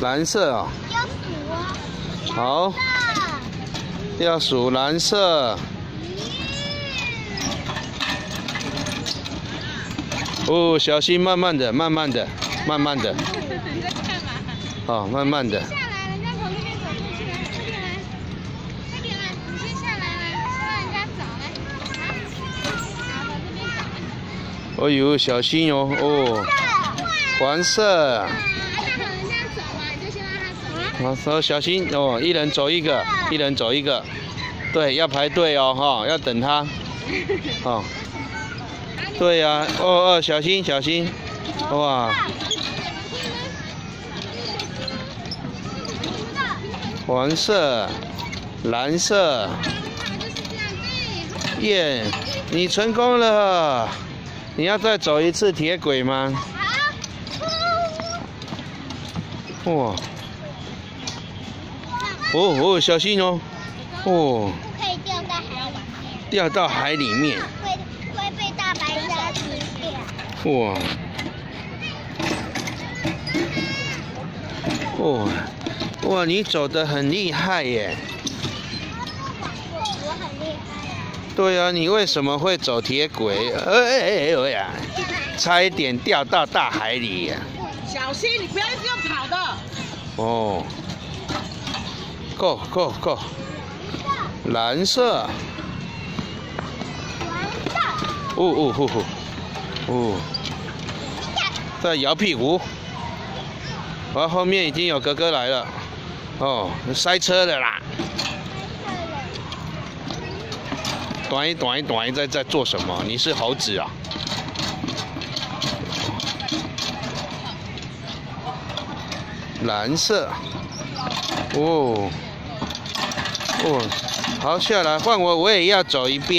蓝色哦，要数哦。好，要数蓝色。哦，小心，慢慢的，慢慢的，慢慢的。你在干嘛？哦，慢慢的。哦呦，小心哦，哦，黄色。好，说小心哦，一人走一个，一人走一个。对，要排队哦，哈，要等他。哦。对呀、哦哦，小心小心，哇，黄色，蓝色。耶，你成功了。你要再走一次铁轨吗？哇，哦哦，小心哦，哦，不可以掉到海里面，掉到海里面，会会被大白鲨吃掉。哇，哇，哇，你走得很厉害耶。我很厉害啊。对啊，你为什么会走铁轨？哎哎哎哎呀，差一点掉到大海里呀。小心，你不要一直用跑的。哦，Go Go Go，蓝色，哦哦呼呼，哦，在摇屁股，我后面已经有哥哥来了，哦，塞车的啦，短一短一短一在在做什么？你是猴子啊？蓝色，哦，哦，好，下来换我，我也要走一遍。